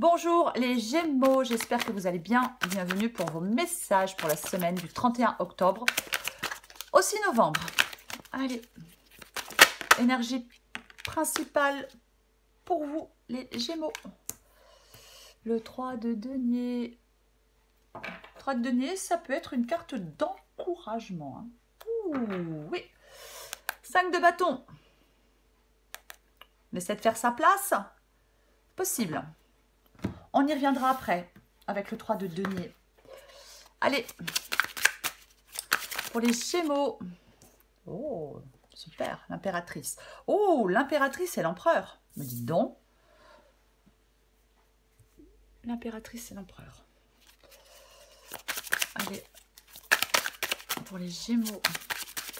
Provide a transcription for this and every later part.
Bonjour les Gémeaux, j'espère que vous allez bien. Bienvenue pour vos messages pour la semaine du 31 octobre au 6 novembre. Allez, énergie principale pour vous les Gémeaux. Le 3 de denier. 3 de denier, ça peut être une carte d'encouragement. Hein. oui. 5 de bâton. On essaie de faire sa place. Possible. On y reviendra après avec le 3 de denier. Allez, pour les Gémeaux. Oh, super, l'impératrice. Oh, l'impératrice et l'empereur. Me dites donc. L'impératrice et l'empereur. Allez, pour les Gémeaux.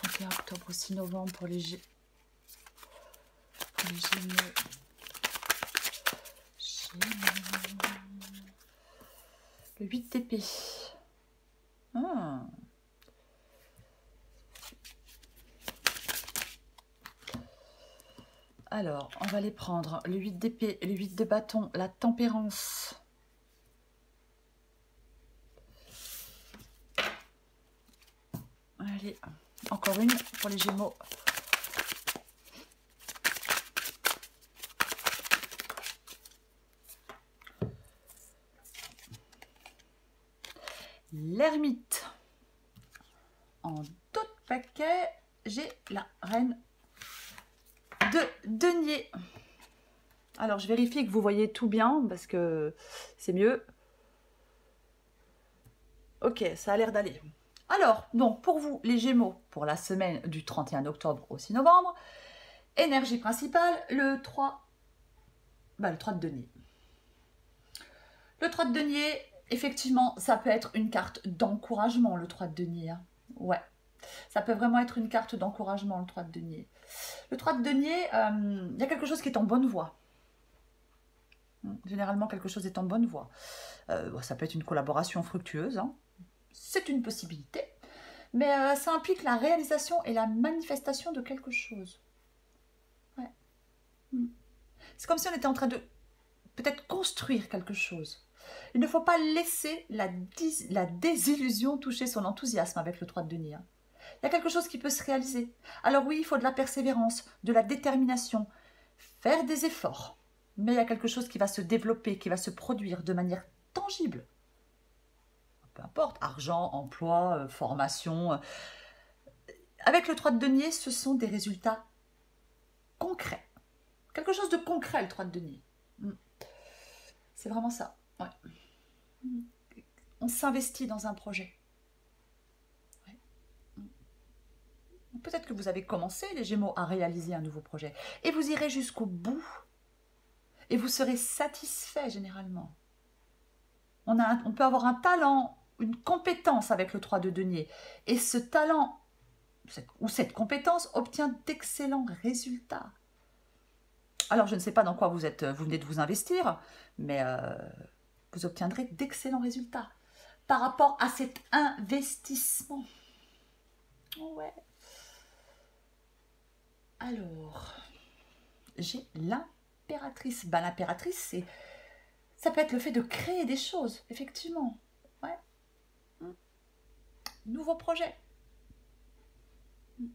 31 octobre, 6 novembre pour les, Gémeaux. Le 8 d'épée. Ah. Alors, on va les prendre. Le 8 d'épée, le 8 de bâton, la tempérance. Allez, encore une pour les Gémeaux. En d'autres paquets, j'ai la reine de denier. Alors, je vérifie que vous voyez tout bien parce que c'est mieux. Ok, ça a l'air d'aller. Alors, donc, pour vous, les Gémeaux, pour la semaine du 31 octobre au 6 novembre, énergie principale, le 3, bah, le 3 de denier. Le 3 de denier, effectivement, ça peut être une carte d'encouragement, le 3 de denier. Hein. Ouais, ça peut vraiment être une carte d'encouragement, le 3 de denier. Le 3 de denier, euh, il y a quelque chose qui est en bonne voie. Hmm, généralement, quelque chose est en bonne voie. Euh, ça peut être une collaboration fructueuse, hein. c'est une possibilité, mais euh, ça implique la réalisation et la manifestation de quelque chose. Ouais. Hmm. C'est comme si on était en train de peut-être construire quelque chose. Il ne faut pas laisser la, désillusion toucher son enthousiasme avec le 3 de denier. Il y a quelque chose qui peut se réaliser. Alors oui, il faut de la persévérance, de la détermination, faire des efforts. Mais il y a quelque chose qui va se développer, qui va se produire de manière tangible. Peu importe, argent, emploi, euh, formation. Euh. Avec le 3 de denier, ce sont des résultats concrets. Quelque chose de concret, le 3 de denier. Hmm. C'est vraiment ça. On s'investit dans un projet. Peut-être que vous avez commencé, les Gémeaux, à réaliser un nouveau projet. Et vous irez jusqu'au bout. Et vous serez satisfait généralement. On, peut avoir un talent, une compétence avec le 3 de denier. Et ce talent ou cette compétence obtient d'excellents résultats. Alors, je ne sais pas dans quoi vous êtes, vous venez de vous investir, mais euh, vous obtiendrez d'excellents résultats par rapport à cet investissement. Alors, j'ai l'impératrice. Ben, l'impératrice, c'est ça peut être le fait de créer des choses, effectivement. Ouais. Hmm. Nouveau projet. Hmm.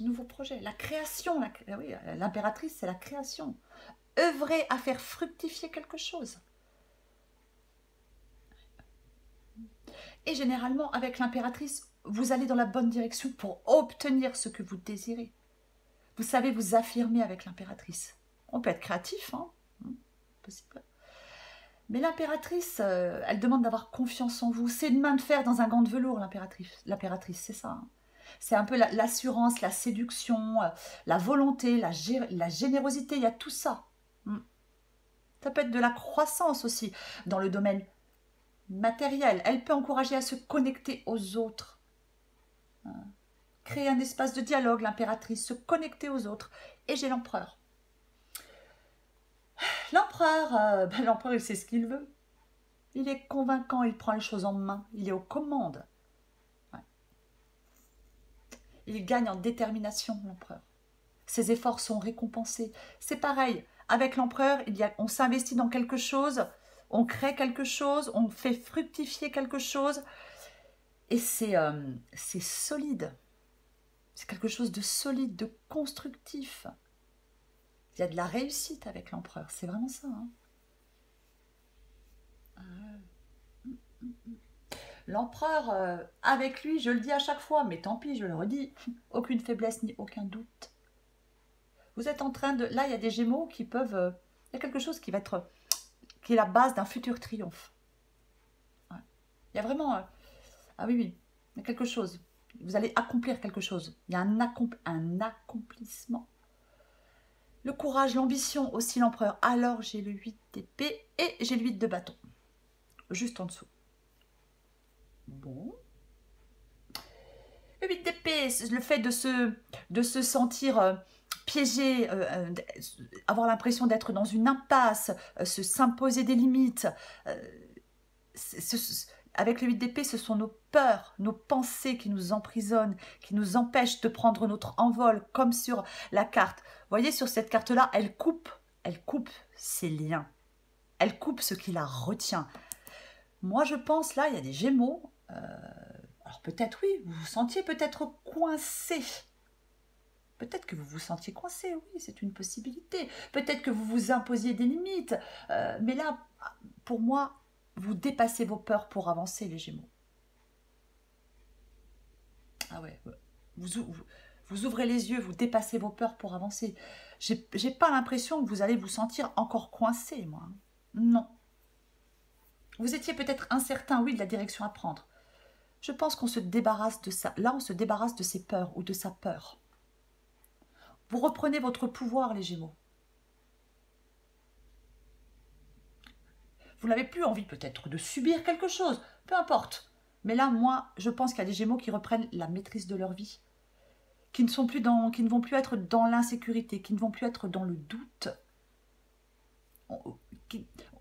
Nouveau projet. La création. Oui, l'impératrice, c'est la création. œuvrer à faire fructifier quelque chose. Et généralement, avec l'impératrice, vous allez dans la bonne direction pour obtenir ce que vous désirez. Vous savez vous affirmer avec l'impératrice. On peut être créatif, hein hmm, Possible. Mais l'impératrice, euh, elle demande d'avoir confiance en vous. C'est une main de fer dans un gant de velours, l'impératrice. C'est ça. Hein. c'est un peu l'assurance, la, séduction, euh, la volonté, la, la, générosité, il y a tout ça. Hmm. Ça peut être de la croissance aussi dans le domaine Elle peut encourager à se connecter aux autres. Hein. Créer un espace de dialogue, l'impératrice, se connecter aux autres. Et j'ai l'empereur. L'empereur, euh, ben, l'empereur, il sait ce qu'il veut. Il est convaincant, il prend les choses en main, il est aux commandes. Il gagne en détermination, l'empereur. Ses efforts sont récompensés. C'est pareil, avec l'empereur, on s'investit dans quelque chose, on crée quelque chose, on fait fructifier quelque chose, et c'est euh, c'est solide. C'est quelque chose de solide, de constructif. Il y a de la réussite avec l'empereur, c'est vraiment ça. Hein. Ah l'empereur, euh, avec lui, je le dis à chaque fois, mais tant pis, je le redis, aucune faiblesse ni aucun doute. Vous êtes en train de... Là, il y a des gémeaux qui peuvent... Euh, il y a quelque chose qui va être... qui est la base d'un futur triomphe. Il y a vraiment... Euh, ah oui, oui, il y a quelque chose. Vous allez accomplir quelque chose. Il y a un, accomplissement. Le courage, l'ambition aussi l'empereur. Alors j'ai le 8 d'épée et j'ai le 8 de bâton. Juste en dessous. Bon. Le 8 d'épée, le fait de se, de se sentir euh, piégé, euh, euh, avoir l'impression d'être dans une impasse, se s'imposer des limites. avec le 8 d'épée, ce sont nos peurs, nos pensées qui nous emprisonnent, qui nous empêchent de prendre notre envol, comme sur la carte. Vous voyez, sur cette carte-là, elle coupe, elle coupe ses liens. Elle coupe ce qui la retient. Moi, je pense, là, il y a des gémeaux, euh, alors peut-être oui, vous vous sentiez peut-être coincé. Peut-être que vous vous sentiez coincé, oui, c'est une possibilité. Peut-être que vous vous imposiez des limites. Euh, mais là, pour moi, vous dépassez vos peurs pour avancer, les Gémeaux. Ah ouais, vous, vous, ouvrez les yeux, vous dépassez vos peurs pour avancer. J'ai pas l'impression que vous allez vous sentir encore coincé, moi. Non. Vous étiez peut-être incertain, oui, de la direction à prendre. Je pense qu'on se débarrasse de ça. Là, on se débarrasse de ses peurs ou de sa peur. Reprenez votre pouvoir, les Gémeaux. Vous n'avez plus envie peut-être de subir quelque chose, peu importe. Mais là, moi, je pense qu'il y a des Gémeaux qui reprennent la maîtrise de leur vie, qui ne sont plus dans, qui ne vont plus être dans l'insécurité, qui ne vont plus être dans le doute.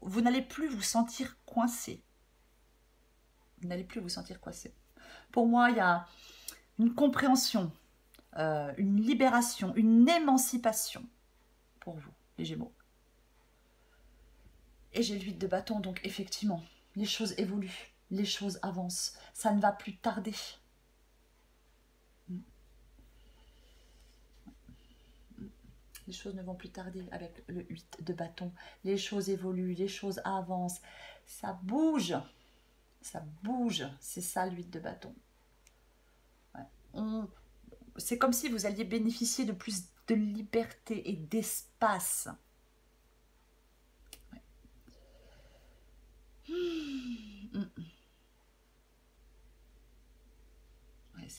Vous n'allez plus vous sentir coincé. Vous n'allez plus vous sentir coincé. Pour moi, il y a une compréhension, euh, une libération, une émancipation pour vous, les Gémeaux. Et j'ai l'huile de bâton, donc effectivement, les choses évoluent, les choses avancent, ça ne va plus tarder. Les choses ne vont plus tarder avec le 8 de bâton. Les choses évoluent, les choses avancent, ça bouge ça bouge, c'est ça l'huile de bâton. C'est comme si vous alliez bénéficier de plus de liberté et d'espace.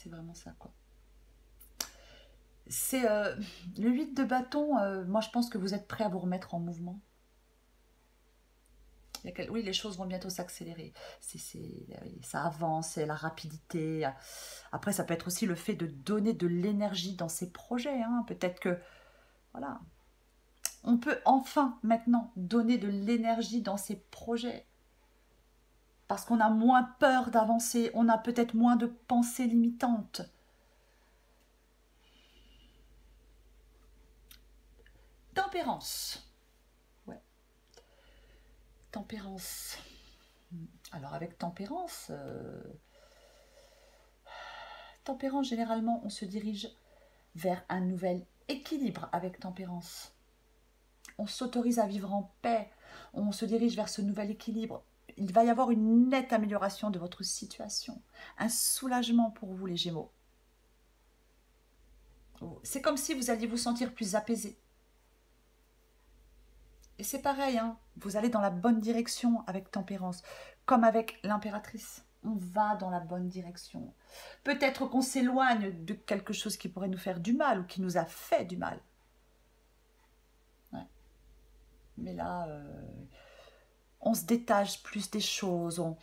c'est vraiment ça, quoi. C'est euh, le 8 de bâton, euh, moi je pense que vous êtes prêt à vous remettre en mouvement oui, les choses vont bientôt s'accélérer. ça avance, c'est la rapidité. Après, ça peut être aussi le fait de donner de l'énergie dans ses projets. Hein. Peut-être que, voilà, on peut enfin maintenant donner de l'énergie dans ses projets. Parce qu'on a moins peur d'avancer, on a peut-être moins de pensées limitantes. Tempérance tempérance. Alors avec tempérance, euh, tempérance, généralement, on se dirige vers un nouvel équilibre avec tempérance. On s'autorise à vivre en paix, on se dirige vers ce nouvel équilibre. Il va y avoir une nette amélioration de votre situation, un soulagement pour vous les Gémeaux. C'est comme si vous alliez vous sentir plus apaisé, et c'est pareil, hein, vous allez dans la bonne direction avec tempérance, comme avec l'impératrice. On va dans la bonne direction. Peut-être qu'on s'éloigne de quelque chose qui pourrait nous faire du mal ou qui nous a fait du mal. Mais là, euh, on se détache plus des choses, on,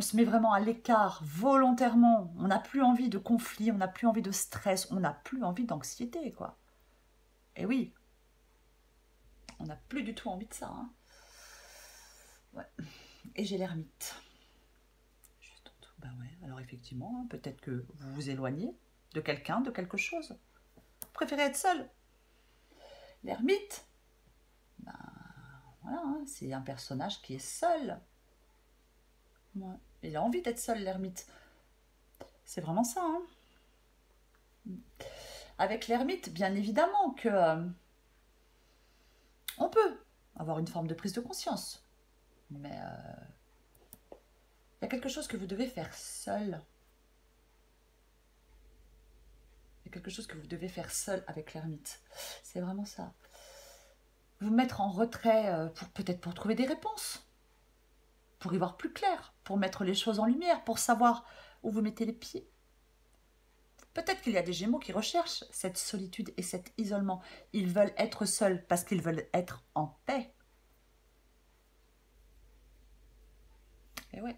se met vraiment à l'écart volontairement. On n'a plus envie de conflit, on n'a plus envie de stress, on n'a plus envie d'anxiété, quoi. Et oui, on n'a plus du tout envie de ça. Hein. Et j'ai l'ermite. Juste en. Ben ouais, alors effectivement, hein, peut-être que vous vous éloignez de quelqu'un, de quelque chose. Vous préférez être seul. L'ermite, ben Voilà, hein, c'est un personnage qui est seul. Il a envie d'être seul, l'ermite. C'est vraiment ça. Avec l'ermite, bien évidemment que euh, on peut avoir une forme de prise de conscience. Mais euh, il y a quelque chose que vous devez faire seul. Il y a quelque chose que vous devez faire seul avec l'ermite. C'est vraiment ça. Vous mettre en retrait euh, pour peut-être pour trouver des réponses pour y voir plus clair, pour mettre les choses en lumière, pour savoir où vous mettez les pieds. Peut-être qu'il y a des Gémeaux qui recherchent cette solitude et cet isolement. Ils veulent être seuls parce qu'ils veulent être en paix. Et ouais.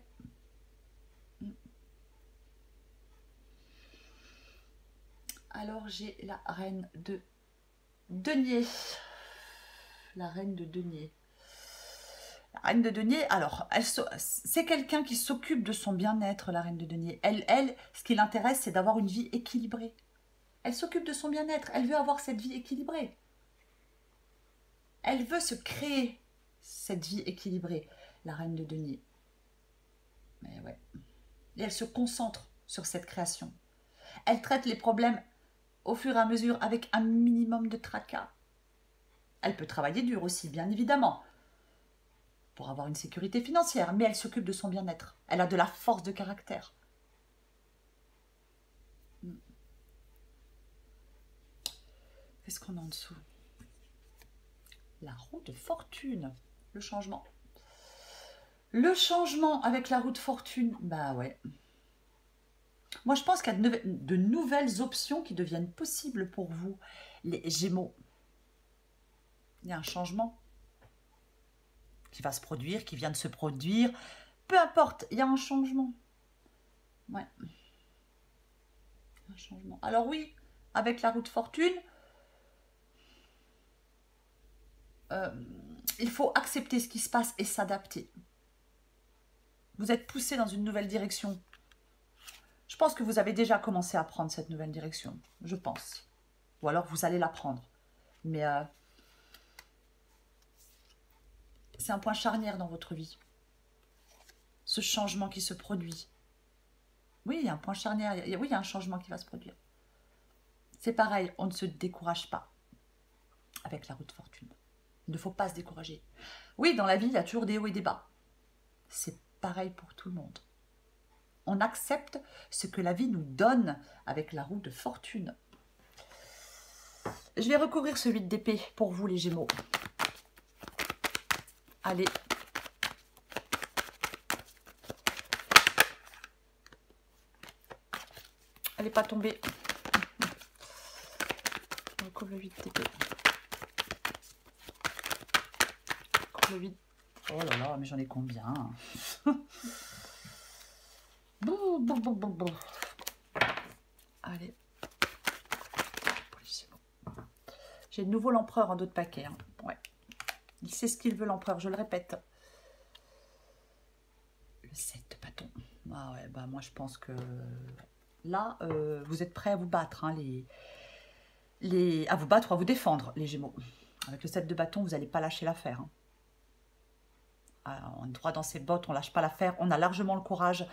Alors j'ai la reine de denier. La reine de denier. Reine de denier, alors, c'est quelqu'un qui s'occupe de son bien-être, la reine de denier. Elle, elle ce qui l'intéresse, c'est d'avoir une vie équilibrée. Elle s'occupe de son bien-être, elle veut avoir cette vie équilibrée. Elle veut se créer cette vie équilibrée, la reine de denier. Mais ouais. Et elle se concentre sur cette création. Elle traite les problèmes au fur et à mesure avec un minimum de tracas. Elle peut travailler dur aussi, bien évidemment pour avoir une sécurité financière, mais elle s'occupe de son bien-être. Elle a de la force de caractère. Qu'est-ce qu'on a en dessous? La roue de fortune. Le changement. Le changement avec la roue de fortune, bah ouais. Moi, je pense qu'il y a de nouvelles options qui deviennent possibles pour vous, les Gémeaux. Il y a un changement qui va se produire, qui vient de se produire. Peu importe, il y a un changement. Ouais. Un changement. Alors oui, avec la route fortune, euh, il faut accepter ce qui se passe et s'adapter. Vous êtes poussé dans une nouvelle direction. Je pense que vous avez déjà commencé à prendre cette nouvelle direction. Je pense. Ou alors vous allez la prendre. Mais euh, c'est un point charnière dans votre vie. Ce changement qui se produit. Oui, il y a un point charnière. Oui, il y a un changement qui va se produire. C'est pareil, on ne se décourage pas avec la route fortune. Il ne faut pas se décourager. Oui, dans la vie, il y a toujours des hauts et des bas. C'est pareil pour tout le monde. On accepte ce que la vie nous donne avec la roue de fortune. Je vais recouvrir ce 8 d'épée pour vous les Gémeaux. Allez. Elle n'est pas tombée. On couvre le 8 TP. le 8. Oh là là, mais j'en ai combien bon, bon, bon, bon, bon. Allez. J'ai de nouveau l'empereur en d'autres paquets. Hein. Il sait ce qu'il veut l'empereur, je le répète. Le 7 de bâton. Ah ouais, bah moi je pense que là, euh, vous êtes prêts à vous battre, hein, les, les, à vous battre ou à vous défendre, les Gémeaux. Avec le 7 de bâton, vous n'allez pas lâcher l'affaire. Hein. Ah, on est droit dans ses bottes, on lâche pas l'affaire. On a largement le courage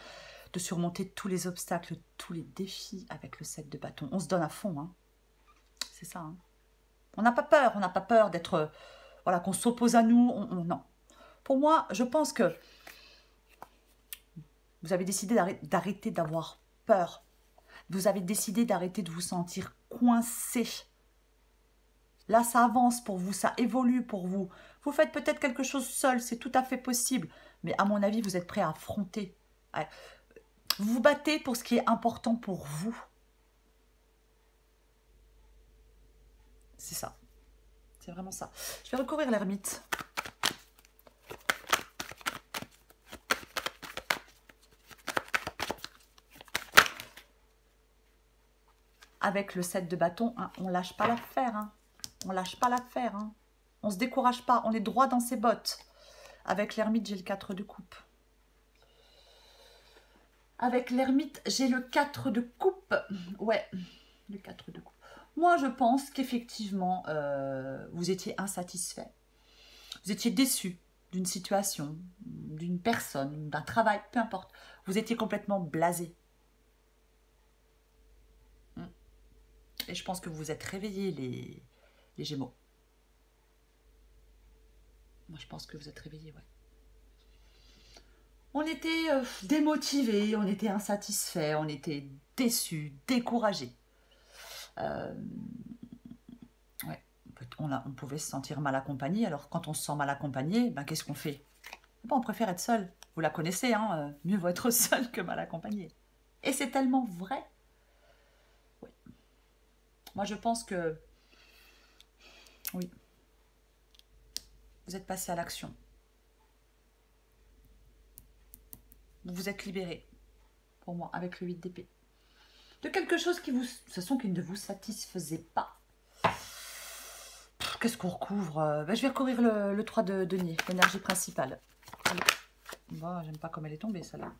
de surmonter tous les obstacles, tous les défis avec le 7 de bâton. On se donne à fond. Hein. C'est ça. On n'a pas peur, on n'a pas peur d'être voilà, qu'on s'oppose à nous. non. Pour moi, je pense que vous avez décidé d'arrêter d'avoir peur. Vous avez décidé d'arrêter de vous sentir coincé. Là, ça avance pour vous, ça évolue pour vous. Vous faites peut-être quelque chose seul, c'est tout à fait possible. Mais à mon avis, vous êtes prêt à affronter. Vous vous battez pour ce qui est important pour vous. C'est ça. C'est vraiment ça. Je vais recouvrir l'ermite. Avec le set de bâton, hein, on lâche pas l'affaire. Hein. On lâche pas l'affaire. Hein. On se décourage pas. On est droit dans ses bottes. Avec l'ermite, j'ai le 4 de coupe. Avec l'ermite, j'ai le 4 de coupe. Ouais, le 4 de coupe. Moi, je pense qu'effectivement, euh, vous étiez insatisfait. Vous étiez déçu d'une situation, d'une personne, d'un travail, peu importe. Vous étiez complètement blasé. Hmm. Et je pense que vous vous êtes réveillés, les, Gémeaux. Moi, je pense que vous êtes réveillés, ouais. On était euh, démotivés, on était insatisfaits, on était déçus, découragés. Euh, ouais, on, pouvait se sentir mal accompagné. Alors, quand on se sent mal accompagné, ben, qu'est-ce qu'on fait? On préfère être seul. Vous la connaissez, hein euh, mieux vaut être seul que mal accompagné. Et c'est tellement vrai. Oui. Moi, je pense que... Oui. Vous êtes passé à l'action. Vous vous êtes libéré, pour moi, avec le 8 d'épée. De quelque chose qui vous, ce sont qui ne vous satisfaisait pas. Qu'est-ce qu'on recouvre euh, ben, Je vais recouvrir le, 3 de denier, l'énergie principale. J'aime pas comme elle est tombée, celle-là.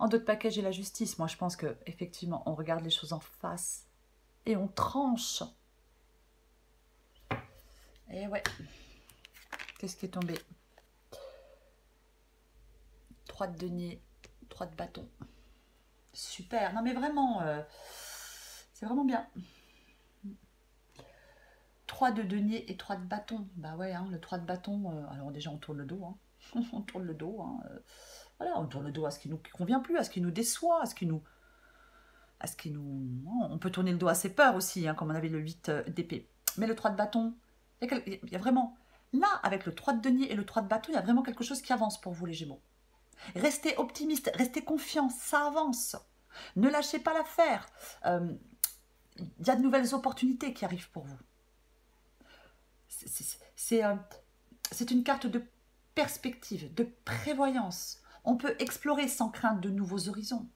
En deux de paquet, j'ai la justice. Moi, je pense que effectivement, on regarde les choses en face et on tranche. Et ouais. Qu'est-ce qui est tombé? 3 de denier, 3 de bâton. Super. Non mais vraiment, euh, c'est vraiment bien. 3 de denier et 3 de bâton. Bah ouais, hein, le 3 de bâton, euh, alors déjà on tourne le dos. Hein. on tourne le dos. Hein, euh, voilà, on tourne le dos à ce qui nous convient plus, à ce qui nous déçoit, à ce qui nous... À ce qui nous... On peut tourner le dos à ses peurs aussi, comme on avait le 8 d'épée. Mais le 3 de bâton, il y, a vraiment... Là, avec le 3 de denier et le 3 de bâton, il y a vraiment quelque chose qui avance pour vous les Gémeaux. Restez optimiste, restez confiant, ça avance. Ne lâchez pas l'affaire. Euh, il y a de nouvelles opportunités qui arrivent pour vous. Euh, c'est une carte de perspective, de prévoyance. On peut explorer sans crainte de nouveaux horizons.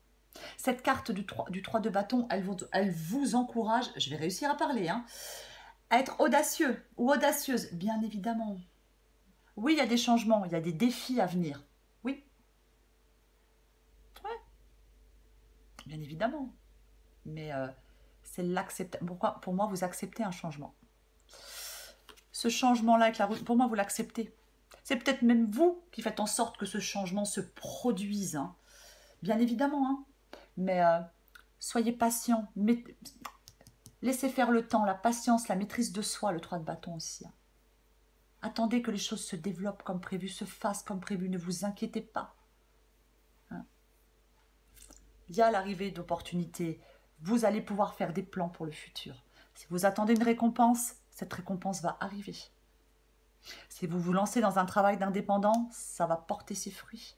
Cette carte du 3, du 3 de bâton, elle vous, elle vous encourage, je vais réussir à parler, hein, à être audacieux ou audacieuse, bien évidemment. Oui, il y a des changements, il y a des défis à venir. Bien évidemment. Mais euh, c'est l'accepter. Pourquoi Pour moi, vous acceptez un changement. Ce changement-là avec la route, pour moi, vous l'acceptez. C'est peut-être même vous qui faites en sorte que ce changement se produise. Hein. Bien évidemment. Hein. Mais euh, soyez patient. Laissez faire le temps, la patience, la maîtrise de soi, le 3 de bâton aussi. Hein. Attendez que les choses se développent comme prévu, se fassent comme prévu. Ne vous inquiétez pas il y a l'arrivée d'opportunités. Vous allez pouvoir faire des plans pour le futur. Si vous attendez une récompense, cette récompense va arriver. Si vous vous lancez dans un travail d'indépendant, ça va porter ses fruits.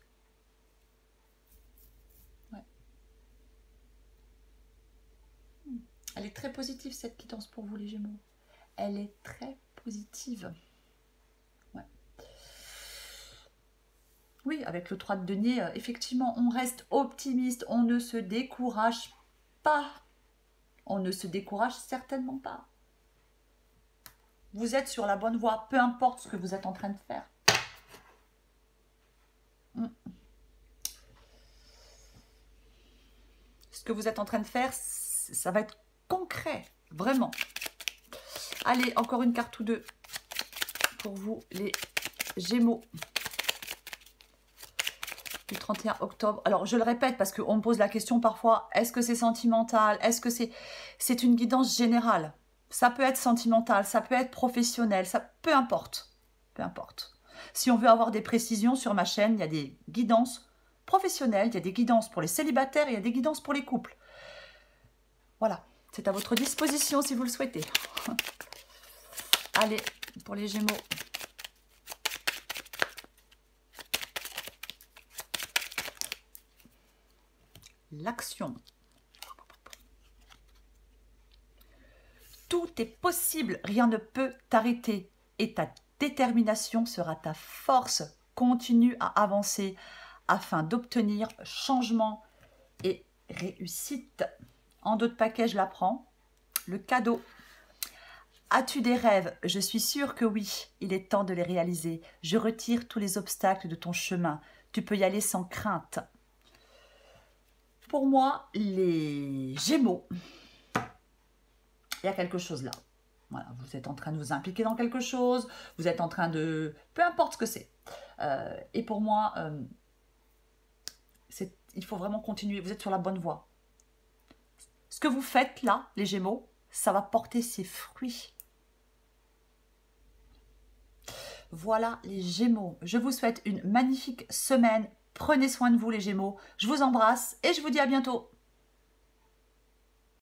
Elle est très positive, cette quittance pour vous, les Gémeaux. Elle est très positive. Oui, avec le 3 de denier, euh, effectivement, on reste optimiste, on ne se décourage pas. On ne se décourage certainement pas. Vous êtes sur la bonne voie, peu importe ce que vous êtes en train de faire. Hmm. Ce que vous êtes en train de faire, ça va être concret, vraiment. Allez, encore une carte ou deux pour vous, les Gémeaux du 31 octobre. Alors, je le répète parce qu'on me pose la question parfois, est-ce que c'est sentimental? Est-ce que c'est c'est une guidance générale? Ça peut être sentimental, ça peut être professionnel, ça peu importe. Peu importe. Si on veut avoir des précisions sur ma chaîne, il y a des guidances professionnelles, il y a des guidances pour les célibataires, il y a des guidances pour les couples. Voilà, c'est à votre disposition si vous le souhaitez. Allez, pour les Gémeaux, l'action. Tout est possible, rien ne peut t'arrêter et ta détermination sera ta force. Continue à avancer afin d'obtenir changement et réussite. En d'autres paquets, je la prends. Le cadeau. As-tu des rêves? Je suis sûre que oui. Il est temps de les réaliser. Je retire tous les obstacles de ton chemin. Tu peux y aller sans crainte pour moi, les Gémeaux, il y a quelque chose là. Vous êtes en train de vous impliquer dans quelque chose, vous êtes en train de... Peu importe ce que c'est. Euh, et pour moi, euh, il faut vraiment continuer, vous êtes sur la bonne voie. Ce que vous faites là, les Gémeaux, ça va porter ses fruits. Voilà les Gémeaux. Je vous souhaite une magnifique semaine. Prenez soin de vous les Gémeaux. Je vous embrasse et je vous dis à bientôt.